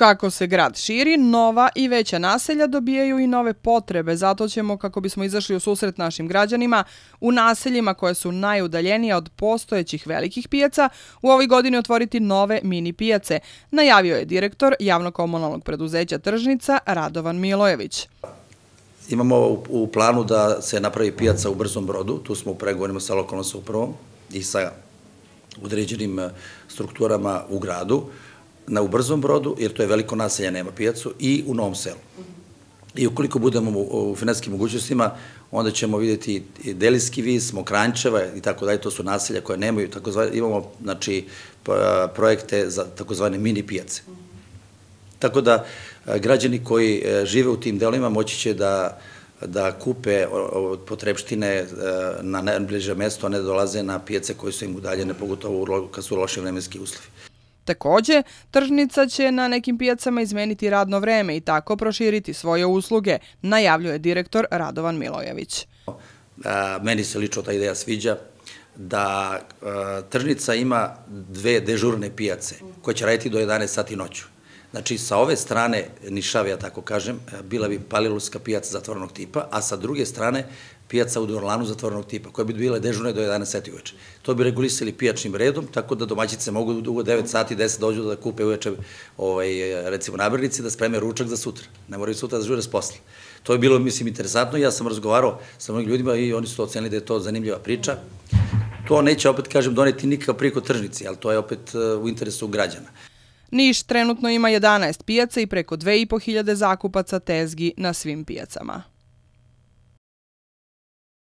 Kako se grad širi, nova i veća naselja dobijaju i nove potrebe, zato ćemo, kako bismo izašli u susret našim građanima, u naseljima koje su najudaljenija od postojećih velikih pijaca, u ovoj godini otvoriti nove mini pijace, najavio je direktor javnokomunalnog preduzeća Tržnica Radovan Milojević. Imamo u planu da se napravi pijaca u Brzom brodu, tu smo u pregovorima sa lokalnom supravom i sa određenim eh, strukturama u gradu, na Ubrzom brodu, jer to je veliko naselje, nema pijacu, i u Novom selu. I ukoliko budemo u finanskim mogućnostima, onda ćemo vidjeti Delijski vis, Mokrančeva i tako dalje, to su naselja koje nemaju, tako imamo znači, projekte za takozvane mini pijace. Tako da građani koji e, žive u tim delima moći će da da kupe potrebštine e, na najbliže mesto, a ne da dolaze na pijace koje su im udaljene, pogotovo kad su loše vremenski uslovi. Takođe, tržnica će na nekim pijacama izmeniti radno vreme i tako proširiti svoje usluge, najavljuje direktor Radovan Milojević. Meni se lično ta ideja sviđa da tržnica ima dve dežurne pijace koje će raditi do 11 sati noću. Znači, sa ove strane Nišavija, tako kažem, bila bi Palilulska pijaca zatvorenog tipa, a sa druge strane pijaca u Dorlanu zatvorenog tipa, koja bi bile dežurne do 11 sati uveče. To bi regulisali pijačnim redom, tako da domaćice mogu u 9 sati, 10 dođu da kupe uveče, ovaj, recimo, namirnici, da spreme ručak za sutra. Ne moraju sutra da žure s posla. To je bilo, mislim, interesantno. Ja sam razgovarao sa mnogim ljudima i oni su to ocenili da je to zanimljiva priča. To neće, opet kažem, doneti nikakav priko tržnici, ali to je opet uh, u interesu građana. Niš trenutno ima 11 pijaca i preko 2500 zakupaca tezgi na svim pijacama.